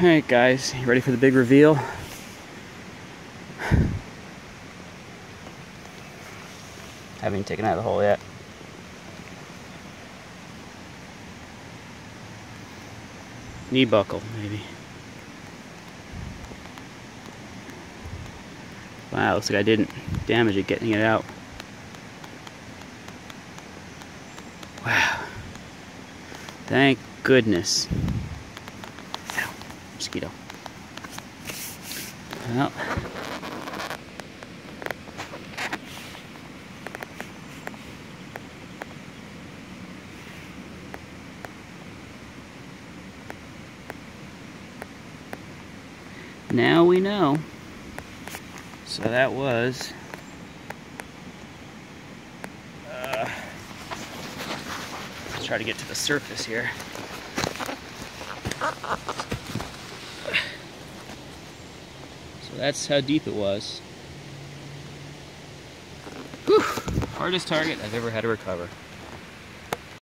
Alright guys, you ready for the big reveal? Haven't taken out of the hole yet. Knee buckle, maybe. Wow, looks like I didn't damage it getting it out. Wow. Thank goodness. Mosquito. Well. Now we know. So that was uh, let's try to get to the surface here. So that's how deep it was. Whew, hardest target I've ever had to recover.